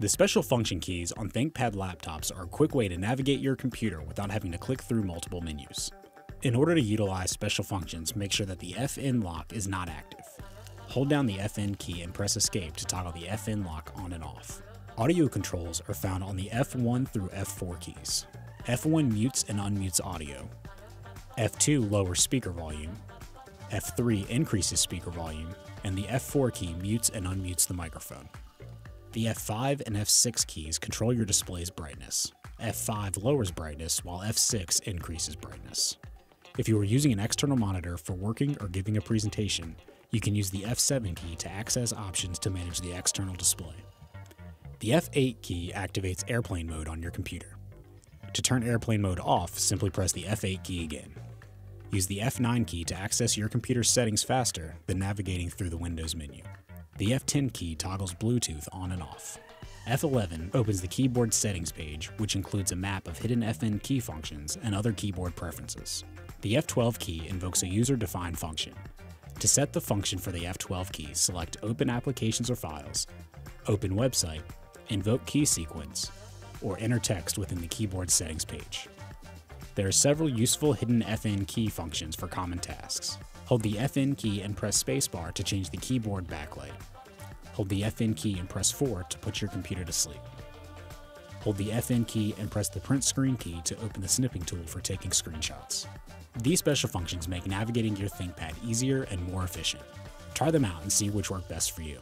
The special function keys on ThinkPad laptops are a quick way to navigate your computer without having to click through multiple menus. In order to utilize special functions, make sure that the FN lock is not active. Hold down the FN key and press escape to toggle the FN lock on and off. Audio controls are found on the F1 through F4 keys. F1 mutes and unmutes audio. F2 lowers speaker volume. F3 increases speaker volume, and the F4 key mutes and unmutes the microphone. The F5 and F6 keys control your display's brightness. F5 lowers brightness while F6 increases brightness. If you are using an external monitor for working or giving a presentation, you can use the F7 key to access options to manage the external display. The F8 key activates airplane mode on your computer. To turn airplane mode off, simply press the F8 key again. Use the F9 key to access your computer's settings faster than navigating through the Windows menu. The F10 key toggles Bluetooth on and off. F11 opens the keyboard settings page, which includes a map of hidden FN key functions and other keyboard preferences. The F12 key invokes a user-defined function. To set the function for the F12 key, select Open Applications or Files, Open Website, Invoke Key Sequence, or enter text within the keyboard settings page. There are several useful hidden FN key functions for common tasks. Hold the FN key and press spacebar to change the keyboard backlight. Hold the FN key and press 4 to put your computer to sleep. Hold the FN key and press the print screen key to open the snipping tool for taking screenshots. These special functions make navigating your ThinkPad easier and more efficient. Try them out and see which work best for you.